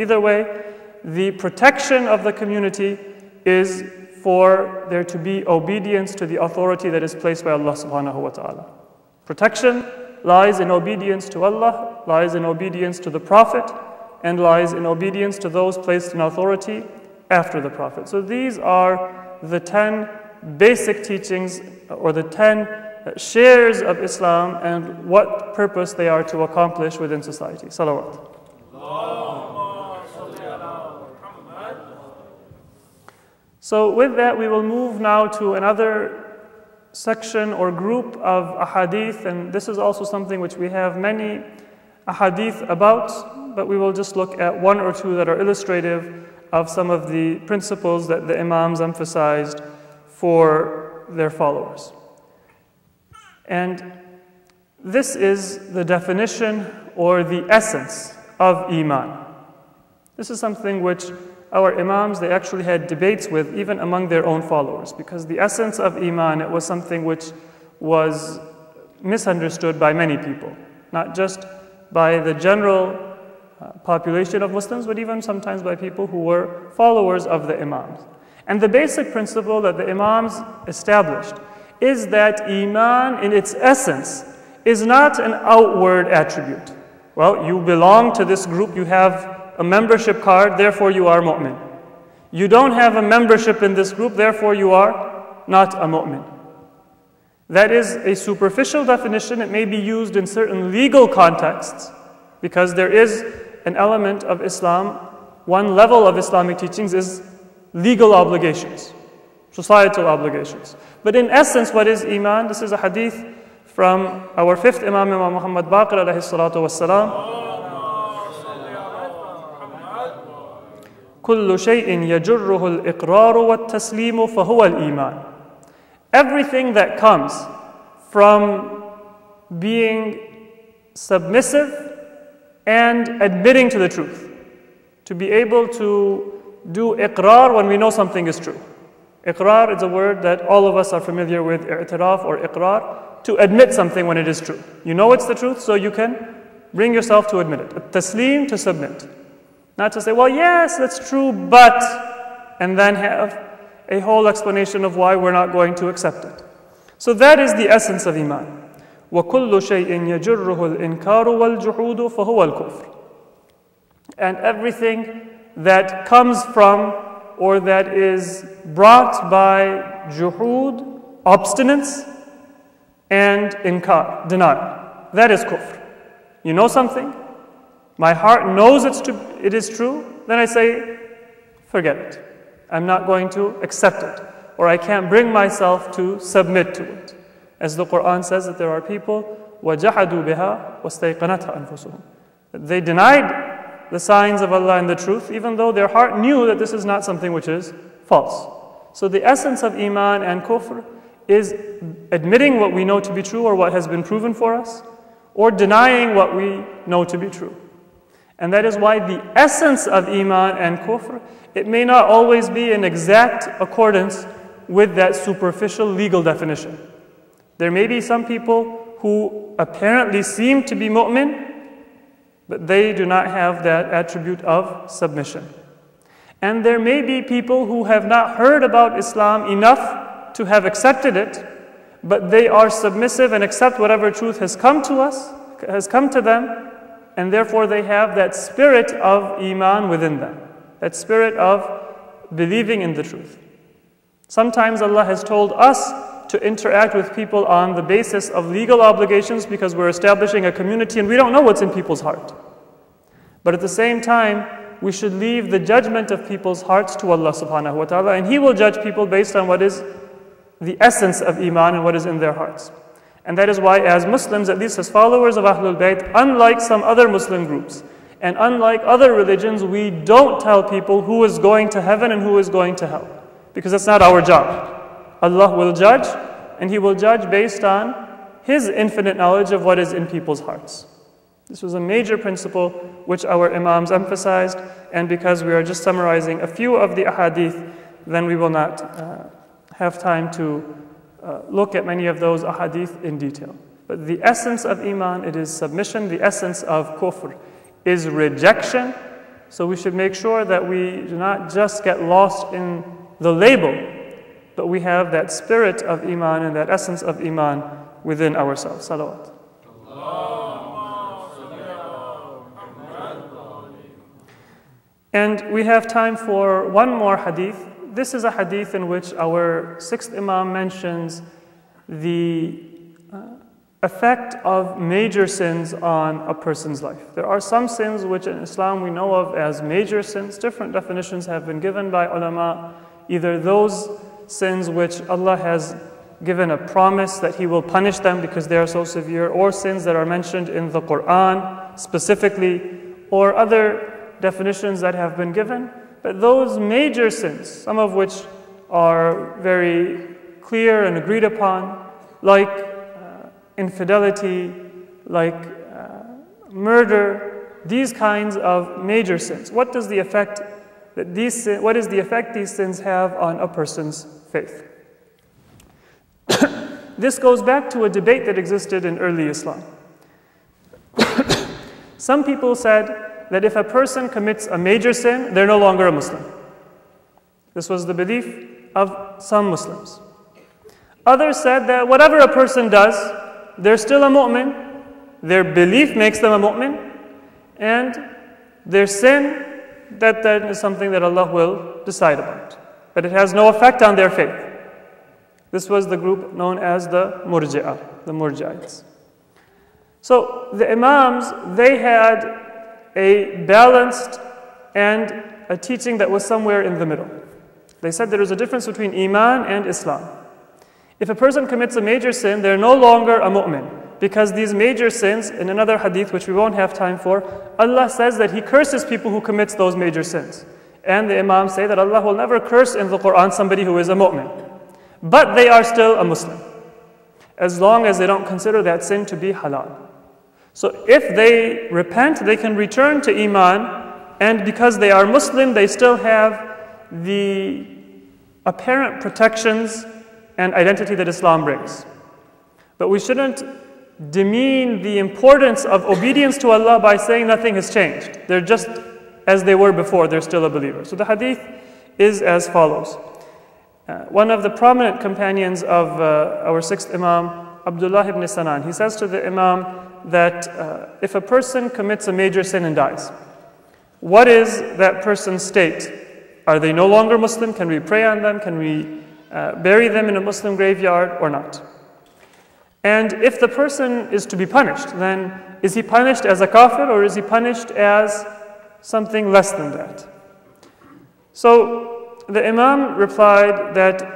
Either way, the protection of the community is for there to be obedience to the authority that is placed by Allah subhanahu wa ta'ala. Protection lies in obedience to Allah, lies in obedience to the Prophet, and lies in obedience to those placed in authority after the Prophet. So these are the 10 basic teachings uh, or the 10 uh, shares of Islam and what purpose they are to accomplish within society. Salawat. So, with that, we will move now to another section or group of ahadith, and this is also something which we have many ahadith about, but we will just look at one or two that are illustrative of some of the principles that the Imams emphasized for their followers. And this is the definition or the essence of Iman. This is something which our Imams, they actually had debates with even among their own followers because the essence of Iman, it was something which was misunderstood by many people, not just by the general uh, population of Muslims, but even sometimes by people who were followers of the Imams. And the basic principle that the Imams established is that Iman in its essence is not an outward attribute. Well, you belong to this group, you have a membership card, therefore you are mu'min. You don't have a membership in this group, therefore you are not a mu'min. That is a superficial definition. It may be used in certain legal contexts because there is an element of Islam. One level of Islamic teachings is legal obligations, societal obligations. But in essence, what is Iman? This is a hadith from our fifth Imam, Imam Muhammad Baqir alayhi salatu wassalam. كل شيء يجره الإقرار والتسليم فهو الإيمان Everything that comes from being submissive and admitting to the truth. To be able to do iqrar when we know something is true. Iqrar is a word that all of us are familiar with, i'tiraf or iqrar, to admit something when it is true. You know it's the truth, so you can bring yourself to admit it. Taslim, to submit. Not to say, well, yes, that's true, but, and then have a whole explanation of why we're not going to accept it. So that is the essence of Iman. وَكُلُّ شَيْءٍ يَجُرُّهُ الْإِنكَارُ وَالْجُحُودُ فَهُوَ الْكُفْرُ And everything that comes from or that is brought by juhud, obstinance, and inkar, denial. That is kufr. You know something, my heart knows it's to, it is true, then I say, forget it. I'm not going to accept it. Or I can't bring myself to submit to it. As the Quran says that there are people, وَجَحَدُوا بِهَا وَاسْتَيْقَنَتْهَا أَنفُسُهُم. They denied the signs of Allah and the truth, even though their heart knew that this is not something which is false. So the essence of Iman and Kufr is admitting what we know to be true or what has been proven for us, or denying what we know to be true. And that is why the essence of Iman and Kufr, it may not always be in exact accordance with that superficial legal definition. There may be some people who apparently seem to be mu'min, but they do not have that attribute of submission. And there may be people who have not heard about Islam enough to have accepted it, but they are submissive and accept whatever truth has come to us, has come to them, and therefore they have that spirit of Iman within them, that spirit of believing in the truth. Sometimes Allah has told us to interact with people on the basis of legal obligations because we're establishing a community and we don't know what's in people's heart. But at the same time, we should leave the judgment of people's hearts to Allah subhanahu wa ta'ala, and He will judge people based on what is the essence of Iman and what is in their hearts. And that is why, as Muslims, at least as followers of Ahlul Bayt, unlike some other Muslim groups, and unlike other religions, we don't tell people who is going to heaven and who is going to hell. Because that's not our job. Allah will judge, and He will judge based on His infinite knowledge of what is in people's hearts. This was a major principle which our Imams emphasized, and because we are just summarizing a few of the ahadith, then we will not uh, have time to uh, look at many of those ahadith in detail. But the essence of Iman, it is submission. The essence of kufr is rejection So we should make sure that we do not just get lost in the label, but we have that spirit of Iman and that essence of Iman within ourselves. Salawat. And we have time for one more hadith. This is a hadith in which our sixth Imam mentions the uh, effect of major sins on a person's life. There are some sins which in Islam we know of as major sins. Different definitions have been given by ulama. Either those sins which Allah has given a promise that He will punish them because they are so severe, or sins that are mentioned in the Quran specifically, or other definitions that have been given. But those major sins, some of which are very clear and agreed upon, like uh, infidelity, like uh, murder, these kinds of major sins. What does the effect that these what is the effect these sins have on a person's faith? this goes back to a debate that existed in early Islam. Some people said that if a person commits a major sin, they're no longer a Muslim. This was the belief of some Muslims. Others said that whatever a person does, they're still a mu'min, their belief makes them a mu'min, and their sin, that then is something that Allah will decide about. But it has no effect on their faith. This was the group known as the Murji'ah, the Murji'ites. So the Imams, they had a balanced and a teaching that was somewhere in the middle. They said there is a difference between Iman and Islam. If a person commits a major sin, they're no longer a mu'min. Because these major sins, in another hadith which we won't have time for, Allah says that He curses people who commits those major sins. And the Imams say that Allah will never curse in the Quran somebody who is a mu'min. But they are still a Muslim. As long as they don't consider that sin to be halal. So if they repent, they can return to Iman, and because they are Muslim, they still have the apparent protections and identity that Islam brings. But we shouldn't demean the importance of obedience to Allah by saying nothing has changed. They're just as they were before, they're still a believer. So the hadith is as follows. Uh, one of the prominent companions of uh, our sixth Imam, Abdullah ibn Sinan, he says to the Imam, that uh, if a person commits a major sin and dies, what is that person's state? Are they no longer Muslim? Can we pray on them? Can we uh, bury them in a Muslim graveyard or not? And if the person is to be punished, then is he punished as a kafir or is he punished as something less than that? So the Imam replied that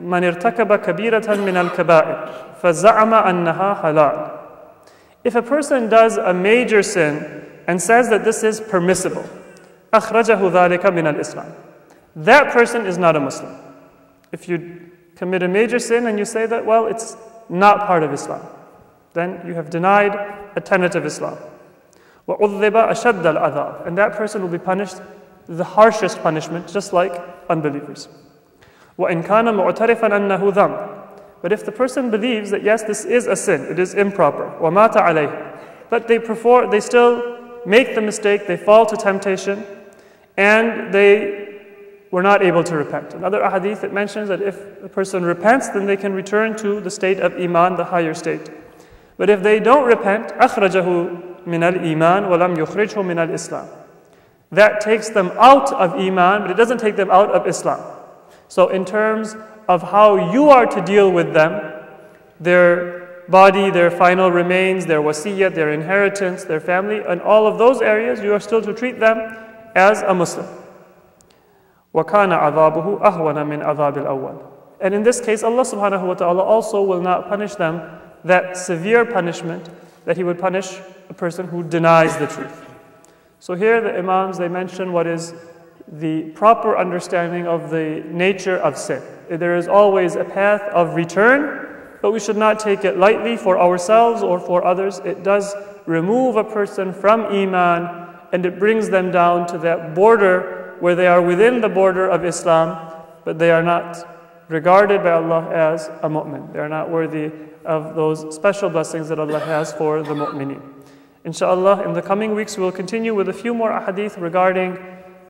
من ارتكب كبيرة من الكبائر فزعم أنها حلال if a person does a major sin and says that this is permissible, أخرجه ذلك من الإسلام. That person is not a Muslim. If you commit a major sin and you say that, well, it's not part of Islam, then you have denied a tenet of Islam. وَعُذِّبَ أَشَدَّ الْعَذَابِ And that person will be punished the harshest punishment, just like unbelievers. وَإِنْ كَانَ مُعْتَرِفًا أَنَّهُ ذَنْبٌ but if the person believes that yes, this is a sin, it is improper, وَمَاتَ عَلَيْهِ But they, prefer, they still make the mistake, they fall to temptation, and they were not able to repent. Another ahadith it mentions that if a person repents, then they can return to the state of iman, the higher state. But if they don't repent, أخرجه من الإيمان ولم يخرجه من الإسلام. That takes them out of iman, but it doesn't take them out of Islam. So in terms of how you are to deal with them, their body, their final remains, their wasiyat, their inheritance, their family, and all of those areas, you are still to treat them as a Muslim. وَكَانَ عَذَابُهُ أَهْوَنَ مِنْ عَذَابِ الْأَوَّلِ And in this case, Allah subhanahu wa ta'ala also will not punish them that severe punishment that He would punish a person who denies the truth. So here the Imams, they mention what is the proper understanding of the nature of sin. There is always a path of return, but we should not take it lightly for ourselves or for others. It does remove a person from Iman and it brings them down to that border where they are within the border of Islam, but they are not regarded by Allah as a mu'min. They are not worthy of those special blessings that Allah has for the mu'mineen. Inshallah, in the coming weeks, we will continue with a few more ahadith regarding